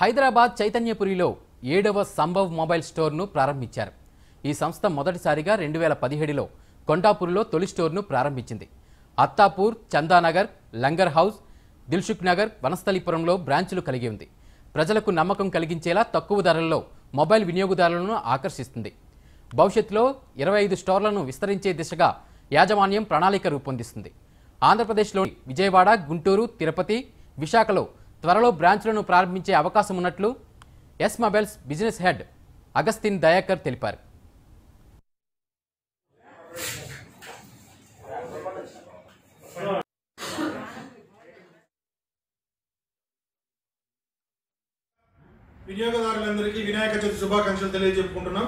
హైదరాబాద్ చైతన్యపురిలో ఏడవ సంభవ్ మొబైల్ స్టోర్ను ప్రారంభించారు. ఈ సంస్థ మొదటిసారిగా రెండు వేల పదిహేడులో కొండాపూర్లో తొలి స్టోర్ను ప్రారంభించింది. అత్తాపూర్ చందానగర్ లంగర్ హౌస్ దిల్సుఖ్ నగర్ వనస్థలిపురంలో బ్రాంచులు కలిగి ఉంది. ప్రజలకు నమ్మకం కలిగించేలా తక్కువ ధరల్లో మొబైల్ వినియోగదారులను ఆకర్షిస్తుంది. భవిష్యత్తులో ఇరవై ఐదు స్టోర్లను విస్తరించే దిశగా యాజమాన్యం ప్రణాళిక రూపొందిస్తుంది. ఆంధ్రప్రదేశ్లోని విజయవాడ గుంటూరు తిరుపతి విశాఖలో త్వరలో బ్రాంచ్లను ప్రారంభించే అవకాశం ఉన్నట్లు S mobiles business head Augustine Dayakar తెలిపారు. వినియోగదారులందరికీ వినాయక చవితి శుభాకాంక్షలు తెలియజెప్పుకుంటున్నాం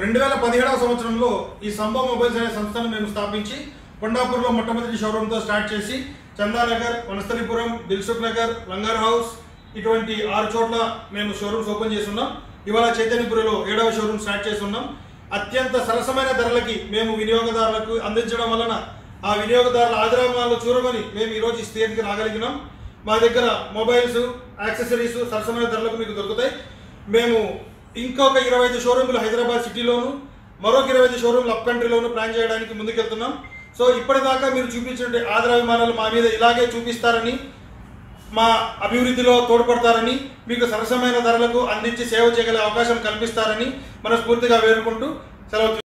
రెండు వేల పదిహేడవ సంవత్సరంలో ఈ సంభవ మొబైల్స్ అనే సంస్థను మేము స్థాపించి కొండాపూర్లో మొట్టమొదటి షోరూమ్తో స్టార్ట్ చేసి చందానగర్ వనస్థలిపురం దిల్సుఖ్ నగర్ లంగర్ హౌస్ ఇటువంటి ఆరు చోట్ల మేము షోరూమ్స్ ఓపెన్ చేస్తున్నాం. ఇవాళ చైతన్యపురిలో ఏడవ షోరూమ్ స్టార్ట్ చేస్తున్నాం. అత్యంత సరసమైన ధరలకి మేము వినియోగదారులకు అందించడం వలన ఆ వినియోగదారుల ఆదిరామాలు చూరమని మేము ఈరోజు ఈ స్థితికి రాగలిగినాం. మా దగ్గర మొబైల్స్ యాక్సెసరీస్ సరసమైన ధరలకు మీకు దొరుకుతాయి. మేము ఇంకొక ఇరవై ఐదు షోరూమ్లు హైదరాబాద్ సిటీలోను మరొక ఇరవై ఐదు షోరూమ్లు అప్ కంట్రీలోను ప్లాన్ చేయడానికి ముందుకెళ్తున్నాం. సో ఇప్పటిదాకా మీరు చూపించిన ఆదరాభిమానాలు మా మీద ఇలాగే చూపిస్తారని మా అభివృద్ధిలో తోడ్పడతారని మీకు సరసమైన ధరలకు అందించి సేవ చేయగల అవకాశం కల్పిస్తారని మనస్ఫూర్తిగా వేడుకుంటూ సెలవు